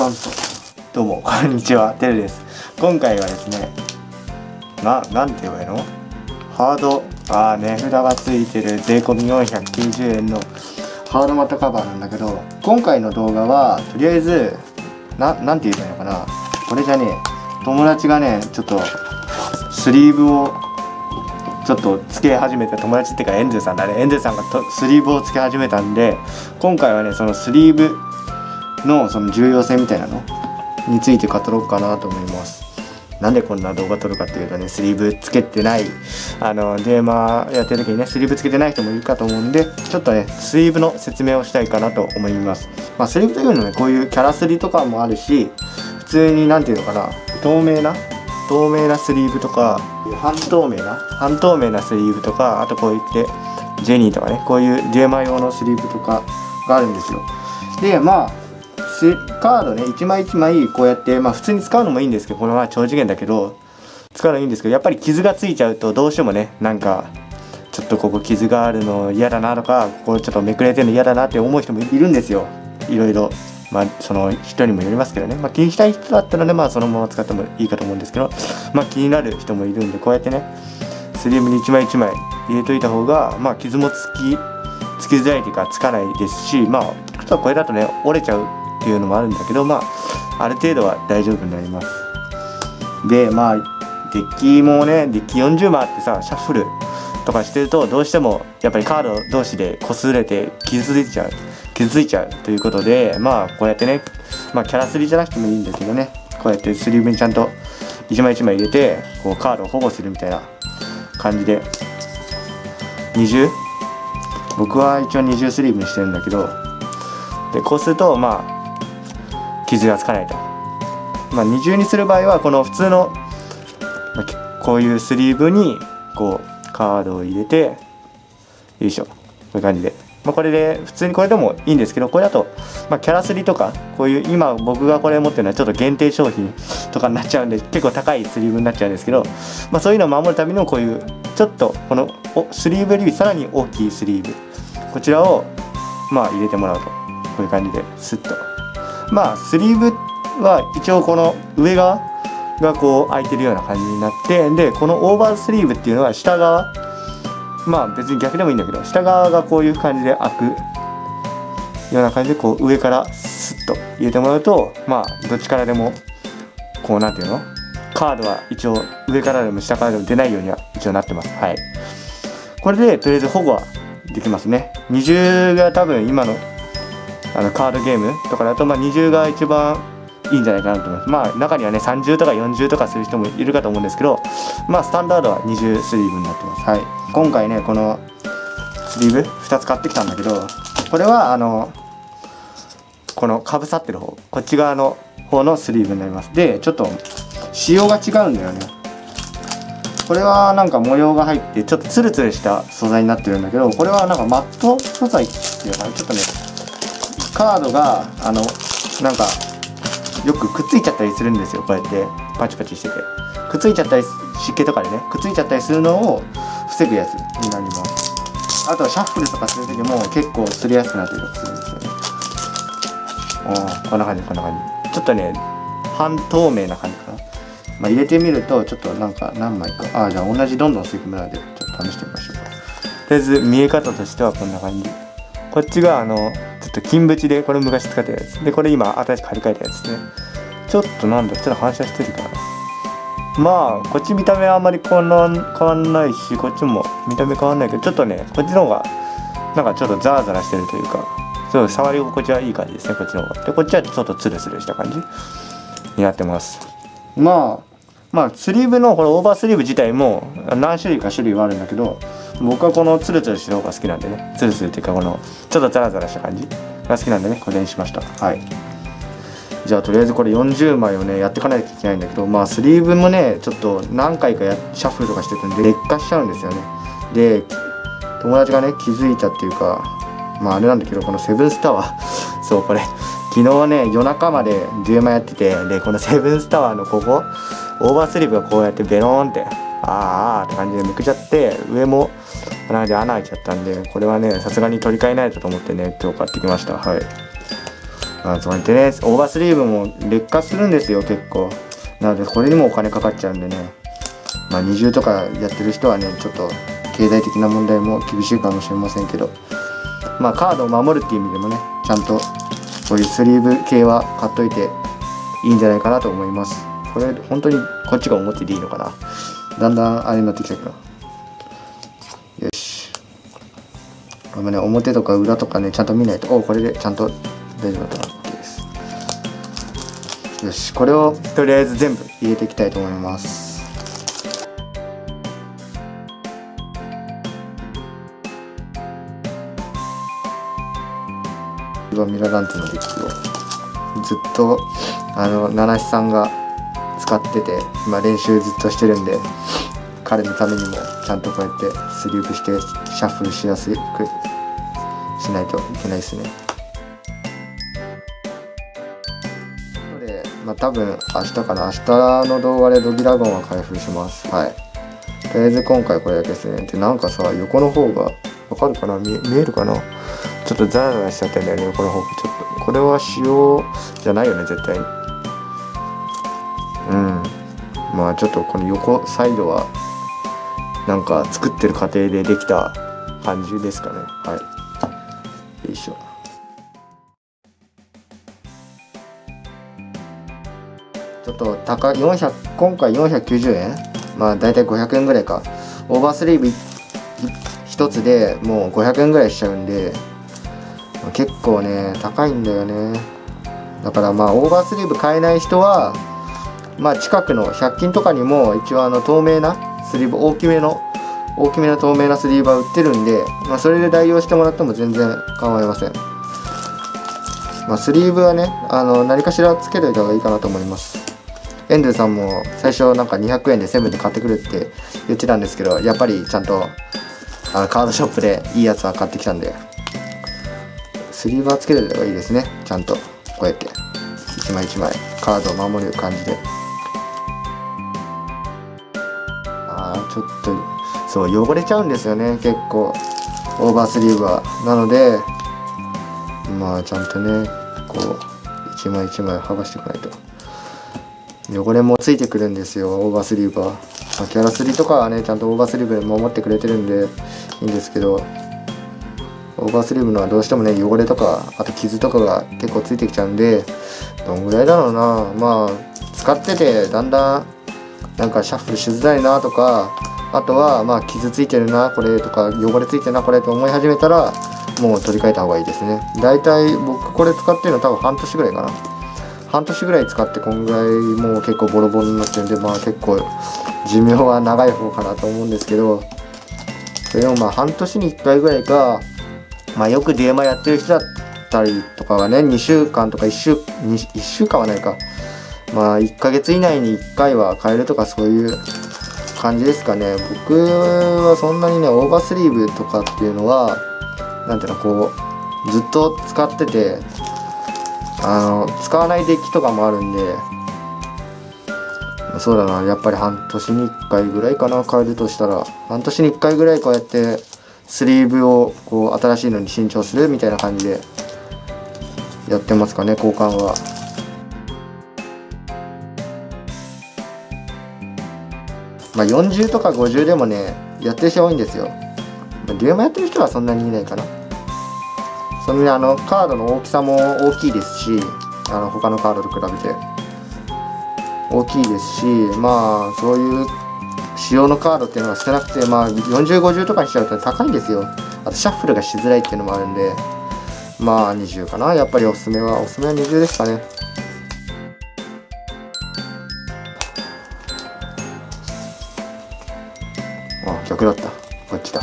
トンとどうもこんにちはてるです。今回はですねななんて言えばいいの？ハードあー値札がついてる税込490円のハードマットカバーなんだけど今回の動画はとりあえずななんて言えばいいのかな？これじゃね友達がねちょっとスリーブをちょっとつけ始めた友達っていうかエンゼルさんだね。エンゼルさんがとスリーブをつけ始めたんで今回はねそのスリーブのその重要性みたいなのについて語ろうかなと思います。なんでこんな動画撮るかっていうとねスリーブつけてないあのデーマやってる時にねスリーブつけてない人もいるかと思うんでちょっとねスリーブの説明をしたいかなと思います。まあスリーブというのはねこういうキャラスリとかもあるし普通に何ていうのかな透明な透明なスリーブとか半透明な半透明なスリーブとかあとこういってジェニーとかねこういうデーマ用のスリーブとかがあるんですよ。でまあスカードね一枚一枚こうやってまあ普通に使うのもいいんですけどこれは超次元だけど使うのいいんですけどやっぱり傷がついちゃうとどうしてもねなんかちょっとここ傷があるの嫌だなとかここちょっとめくれてるの嫌だなって思う人もいるんですよ。いろいろ。まあその人にもよりますけどね。まあ気にしたい人だったらねまあそのまま使ってもいいかと思うんですけどまあ気になる人もいるんでこうやってねスリーブに一枚一枚入れといた方がまあ傷もつきつきづらいというかつかないですしまあちょっとこれだとね折れちゃうっていうのもあるんだけどまあある程度は大丈夫になります。でまあデッキもねデッキ40枚あってさシャッフルとかしてるとどうしてもやっぱりカード同士で擦れて傷ついちゃう傷ついちゃうということでまあこうやってねまあキャラスリじゃなくてもいいんだけどねこうやってスリーブにちゃんと1枚1枚入れてこうカードを保護するみたいな感じで。二重？僕は一応二重スリーブにしてるんだけど。でこうするとまあ傷がつかないと。まあ二重にする場合はこの普通の、まあ、こういうスリーブにこうカードを入れてよいしょ。こういう感じで、まあ、これで普通にこれでもいいんですけどこれだと、まあ、キャラスリとかこういう今僕がこれ持ってるのはちょっと限定商品とかになっちゃうんで結構高いスリーブになっちゃうんですけど、まあ、そういうのを守るためのこういうちょっとこのスリーブよりさらに大きいスリーブ。こちらをまあ入れてもらうと。こういう感じでスッと。まあスリーブは一応この上側がこう開いてるような感じになってでこのオーバースリーブっていうのは下側まあ別に逆でもいいんだけど下側がこういう感じで開くような感じでこう上からスッと入れてもらうとまあどっちからでもこうなんていうの？カードは一応上からでも下からでも出ないようには一応なってます。はい。これでとりあえず保護はできますね。二重が多分今のあのカードゲームとかだと、まあ、二重が一番いいんじゃないかなと思います。まあ中にはね30とか40とかする人もいるかと思うんですけどまあスタンダードは二重スリーブになってます。はい。今回ねこのスリーブ2つ買ってきたんだけどこれはあのこのかぶさってる方こっち側の方のスリーブになります。でちょっと仕様が違うんだよね。これはなんか模様が入ってちょっとツルツルした素材になってるんだけどこれはなんかマット素材っていうのかな。ちょっとねカードがあのなんかよくくっついちゃったりするんですよ。こうやってパチパチしてて。くっついちゃったり湿気とかでね。くっついちゃったりするのを防ぐやつ。になりますあとはシャッフルとかする時も結構すりやすくなったりとかするんですよね。あこんな感じこんな感じ。ちょっとね半透明な感じかな。まあ入れてみるとちょっとなんか何枚か。ああじゃあ同じどんどん吸い込むのでちょっと試してみましょうか。とりあえず見え方としてはこんな感じ。こっちがあのっと金縁でこれ昔使ってたやつ。でこれ今新しく張り替えたやつですね。ちょっとなんだちょっと反射してるかな。まあこっち見た目はあんまり変わん変わんないしこっちも見た目変わんないけどちょっとねこっちの方がなんかちょっとザラザラしてるというかそう触り心地はいい感じですねこっちの方が。でこっちはちょっとツルツルした感じになってます。まあまあスリーブのこのオーバースリーブ自体も何種類か種類はあるんだけど僕はこのツルツルした方が好きなんでね。ツルツルっていうかこのちょっとザラザラした感じが好きなんでね。これにしました。はい。じゃあとりあえずこれ40枚をねやっていかないといけないんだけどまあスリーブもねちょっと何回かやシャッフルとかしてるんで劣化しちゃうんですよね。で友達がね気づいたっていうかまああれなんだけどこのセブンスタワー。そうこれ。昨日ね夜中まで10枚やっててでこのセブンスタワーのここオーバースリーブがこうやってベローンってあーあーって感じでめくっちゃって上も穴で穴開いちゃったんでこれはねさすがに取り替えないとと思ってね今日買ってきました。はい。まあそうやってねオーバースリーブも劣化するんですよ結構。なのでこれにもお金かかっちゃうんでね。まあ二重とかやってる人はねちょっと経済的な問題も厳しいかもしれませんけど。まあカードを守るっていう意味でもねちゃんとそういうスリーブ系は買っといていいんじゃないかなと思います。これ本当にこっちが思ってていいのかな。だんだんあれになってきたけどごめんね表とか裏とかねちゃんと見ないとおこれでちゃんと大丈夫だったな OK です。よしこれをとりあえず全部入れていきたいと思います。ミラランテのデッキをずっとあの七七さんが使ってて今練習ずっとしてるんで彼のためにもちゃんとこうやってスリープしてシャッフルしやすくしないといけないですね。で、まあ、多分明日かな。明日の動画でドギラゴンは開封します。はい。とりあえず今回これだけですね。でなんかさ横の方がわかるかな？見見えるかな？ちょっとザラザラしちゃってんだよね。横の方が。ちょっとこれは仕様じゃないよね絶対。にうん。まあちょっとこの横サイドはなんか作ってる過程でできた感じですかね。はい。しょちょっと高い400今回490円？まあ大体500円ぐらいか。オーバースリーブ1つでもう500円ぐらいしちゃうんで結構ね高いんだよね。だからまあオーバースリーブ買えない人はまあ近くの100均とかにも一応あの透明なスリーブ大きめの大きめの透明なスリーブは売ってるんで、まあ、それで代用してもらっても全然構いません、まあ、スリーブはねあの何かしらつけといた方がいいかなと思います。エンドゥさんも最初なんか200円でセブンで買ってくるって言ってたんですけどやっぱりちゃんとあのカードショップでいいやつは買ってきたんで。スリーブはつけてた方がいいですね。ちゃんとこうやって。一枚一枚カードを守る感じで。ああちょっとそう汚れちゃうんですよね。結構。オーバースリーブはなのでまあちゃんとねこう一枚一枚剥がしていかないと。汚れもついてくるんですよ。オーバースリーブは、ま、キャラスリとかはねちゃんとオーバースリーブで守ってくれてるんでいいんですけど。オーバースリーブのはどうしてもね汚れとかあと傷とかが結構ついてきちゃうんでどんぐらいだろうな。まあ使っててだんだんなんかシャッフルしづらいなとかあとはまあ傷ついてるなこれとか汚れついてるなこれと思い始めたらもう取り替えた方がいいですね。だいたい僕これ使ってるの多分半年ぐらいかな。半年ぐらい使ってこんぐらいもう結構ボロボロになってるんでまあ結構寿命は長い方かなと思うんですけどでもまあ半年に1回ぐらいかまあよく DM やってる人だったりとかはね2週間とか1週 ,1 週間はないか。まあ1ヶ月以内に1回は変えるとかそういう感じですかね。僕はそんなにねオーバースリーブとかっていうのは何ていうのこうずっと使っててあの使わないデッキとかもあるんでそうだな。やっぱり半年に1回ぐらいかな。変えるとしたら半年に1回ぐらいこうやってスリーブをこう新しいのに新調するみたいな感じでやってますかね交換は。まあ40とか50でもねやってる人多いんですよ。まあ、ゲームやってる人はそんなにいないかな。そのあのカードの大きさも大きいですしあの他のカードと比べて。大きいですしまあそういう仕様のカードっていうのが少なくてまあ4050とかにしちゃうと高いんですよ。あとシャッフルがしづらいっていうのもあるんで。まあ20かな。やっぱりおすすめはおすすめは20ですかね。あ逆だった。こっちだ。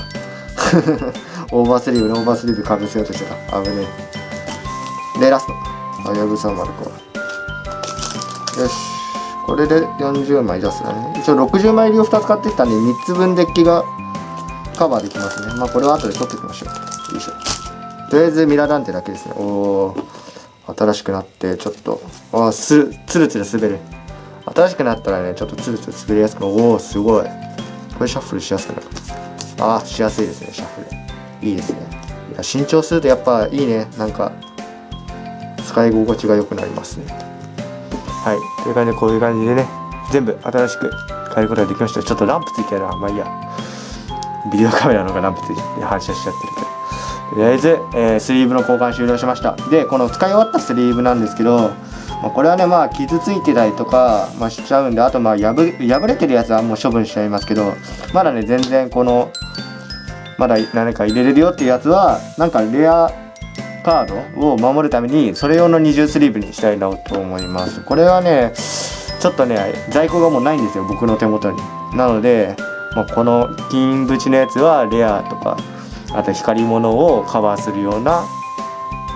オーバースリーブのオーバースリーブかぶせようとしてた。危ねえ。でラスト。あやぶさ丸子よし。これで40枚。出すだね。一応60枚入りを2つ買ってきたんで3つ分デッキがカバーできますね。まあこれは後で取っておきましょう。よいしょ。とりあえずミラダンテだけですね。おお新しくなってちょっと。あすつるつる滑る。新しくなったらねちょっとつるつる滑りやすくおおすごい。これシャッフルしやすくなる。ああしやすいですねシャッフル。いいですねいや新調するとやっぱいいね。なんか使い心地が良くなりますね。はいという感じでこういう感じでね全部新しく変えることができました。ちょっとランプついてるなまあいいや。ビデオカメラの方がランプついて反射しちゃってるけど。とりあえず、えー、スリーブの交換終了しました。でこの使い終わったスリーブなんですけど、まあ、これはねまあ傷ついてたりとか、まあ、しちゃうんであとまあ破破れてるやつはもう処分しちゃいますけどまだね全然このまだ何か入れれるよっていうやつはなんかレアカードを守るためにそれ用の二重スリーブにしたいなと思います。これはねちょっとね在庫がもうないんですよ僕の手元に。なので、まあ、この金縁のやつはレアとかあと光り物をカバーするような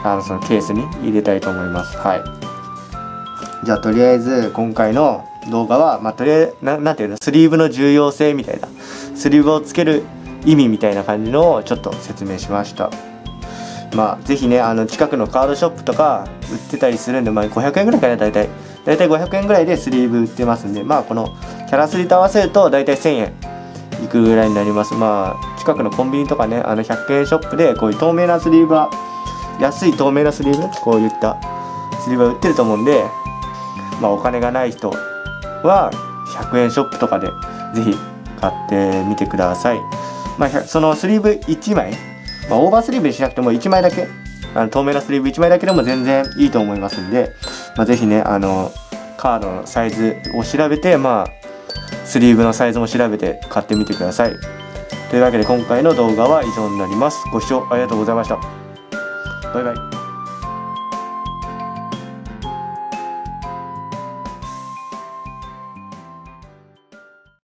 あのそのケースに入れたいと思います。はい。じゃあとりあえず今回の動画はまあとりあえずななんていうのスリーブの重要性みたいなスリーブをつける意味みたいな感じのをちょっと説明しました。まあ是非ねあの近くのカードショップとか売ってたりするんで、まあ、500円ぐらいかな大体。大体500円ぐらいでスリーブ売ってますんでまあこのキャラスリと合わせると大体1000円いくぐらいになります。まあ近くのコンビニとかねあの100円ショップでこういう透明なスリーブは安い透明なスリーブ？こういったスリーブは売ってると思うんでまあお金がない人は100円ショップとかで是非買ってみてください。まあそのスリーブ1枚、まあ、オーバースリーブにしなくても1枚だけあの透明なスリーブ1枚だけでも全然いいと思いますんで、まあ、是非ねあのカードのサイズを調べてまあスリーブのサイズも調べて買ってみてください。というわけで今回の動画は以上になります。ご視聴ありがとうございました。バイバイ。